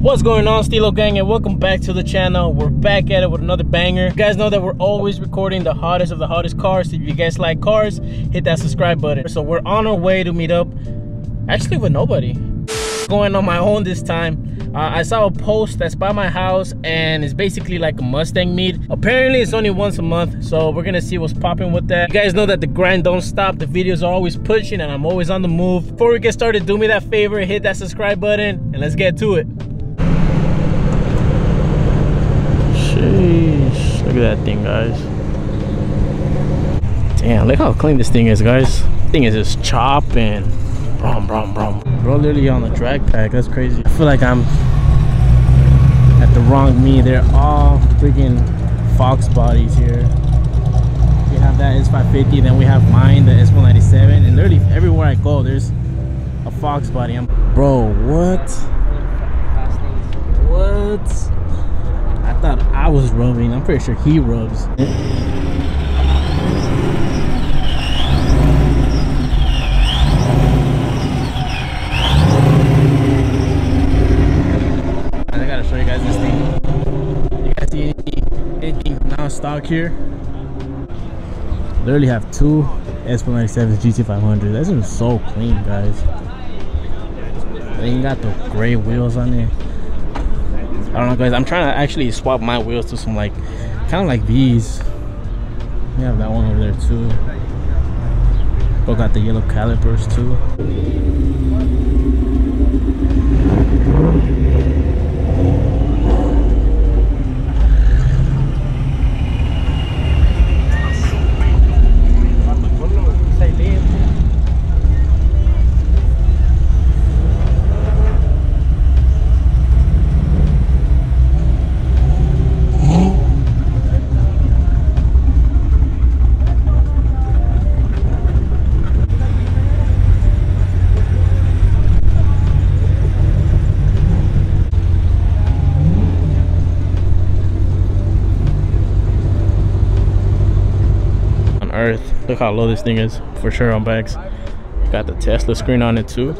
What's going on, Steelo Gang, and welcome back to the channel. We're back at it with another banger. You guys know that we're always recording the hottest of the hottest cars. If you guys like cars, hit that subscribe button. So we're on our way to meet up, actually with nobody. Going on my own this time. Uh, I saw a post that's by my house and it's basically like a Mustang meet. Apparently it's only once a month, so we're gonna see what's popping with that. You guys know that the grind don't stop. The videos are always pushing and I'm always on the move. Before we get started, do me that favor, hit that subscribe button and let's get to it. Sheesh, look at that thing, guys. Damn, look how clean this thing is, guys. Thing is just chopping. Brum, brum, brum. Bro, literally on the drag pack. That's crazy. I feel like I'm at the wrong me. They're all freaking Fox bodies here. We have that S550, then we have mine, the S197, and literally everywhere I go, there's a Fox body. I'm, bro, what? What? I thought I was rubbing. I'm pretty sure he rubs. I gotta show you guys this thing. You guys see anything, anything now stock here? Literally have two S197 GT500. That's just so clean, guys. They ain't got the gray wheels on it. I don't know guys, I'm trying to actually swap my wheels to some like kind of like these. We have that one over there too. But got the yellow calipers too. on earth. Look how low this thing is for sure on backs got the tesla screen on it too.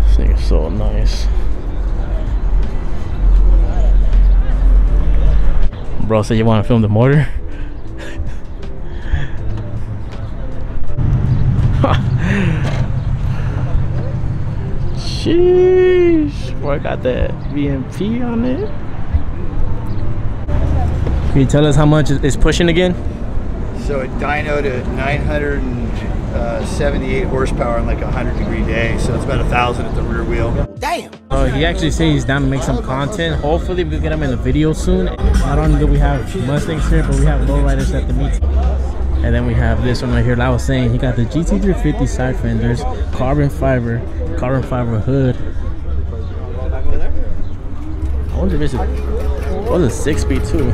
This thing is so nice. Bro said you want to film the motor? Sheesh boy got that vmp on it can you tell us how much it's pushing again? So it dynoed at 978 horsepower on like a 100 degree day. So it's about a thousand at the rear wheel. Damn. Uh, he actually says he's down to make some content. Hopefully we get him in the video soon. Not only do we have Mustangs here, but we have lowriders at the meet. And then we have this one right here. Like I was saying, he got the GT350 side fenders, carbon fiber, carbon fiber hood. I wonder if it's a, oh, it's a six speed too.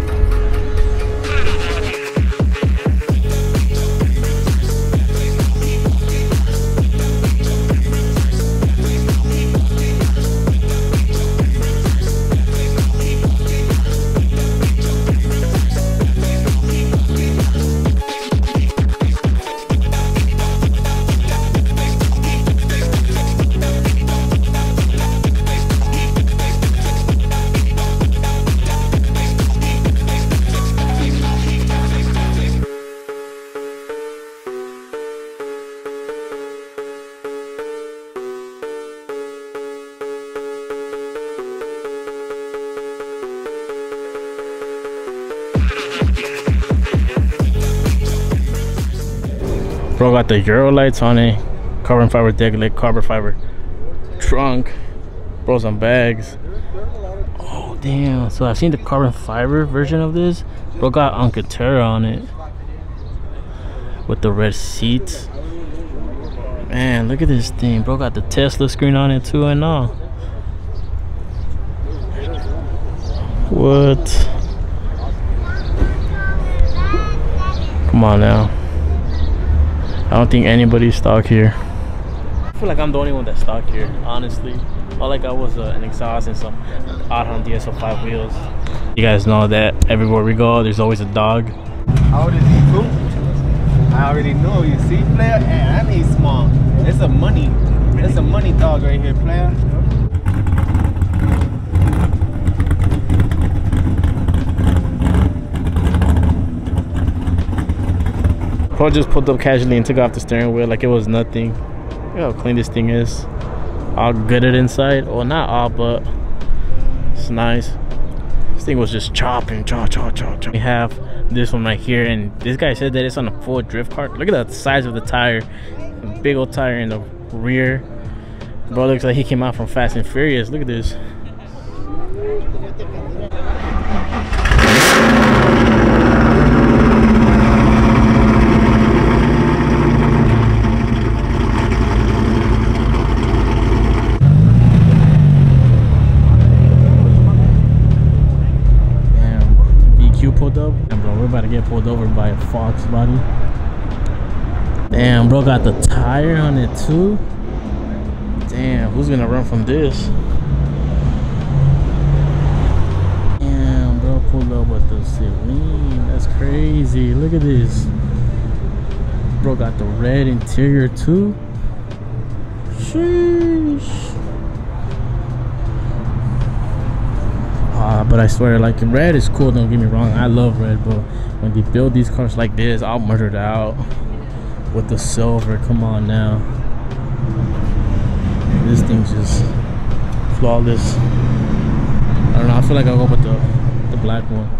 Bro got the Euro lights on it, carbon fiber deck lid, carbon fiber trunk, Bro some bags. Oh damn! So I've seen the carbon fiber version of this. Bro got Alcantara on it with the red seats. Man, look at this thing. Bro got the Tesla screen on it too and all. What? Come on now. I don't think anybody's stock here. I feel like I'm the only one that's stock here, honestly. All I got was uh, an exhaust and some Aodhan DS05 wheels. You guys know that everywhere we go, there's always a dog. How old is he too? I already know. You see, player, and I he's small. It's a money. It's a money dog right here, player. Bro just pulled up casually and took off the steering wheel like it was nothing. Look how clean this thing is. All gutted inside. Well, not all, but it's nice. This thing was just chopping, chop, chop, chop, chop. We have this one right here, and this guy said that it's on a full drift cart. Look at the size of the tire. Big old tire in the rear. Bro looks like he came out from Fast and Furious. Look at this. Damn, DQ pulled up. And bro, we're about to get pulled over by a Fox body. Damn, bro got the tire on it too. Damn, who's gonna run from this? Damn, bro pulled up with the Saleen. That's crazy. Look at this. Bro got the red interior too. Sheesh. Uh, but I swear, like red is cool. Don't get me wrong. I love red, but when they build these cars like this, I'll murder it out with the silver. Come on now, this thing's just flawless. I don't know. I feel like I'll go with the the black one.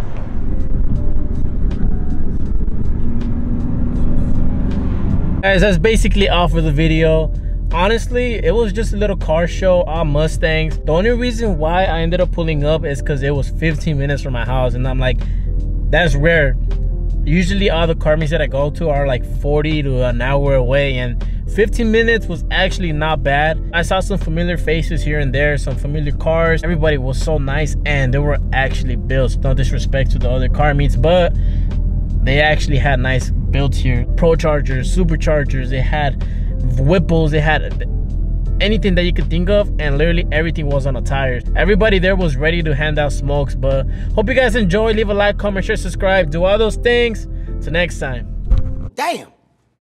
Guys, that's basically all for the video honestly it was just a little car show on mustangs. The only reason why i ended up pulling up is because it was 15 minutes from my house and i'm like that's rare. Usually all the car meets that i go to are like 40 to an hour away and 15 minutes was actually not bad. I saw some familiar faces here and there some familiar cars. Everybody was so nice and they were actually built. No disrespect to the other car meets but they actually had nice builds here. Pro chargers superchargers they had Whipples, they had anything that you could think of, and literally everything was on the tires. Everybody there was ready to hand out smokes, but hope you guys enjoy. Leave a like, comment, share, subscribe, do all those things. Till next time. Damn.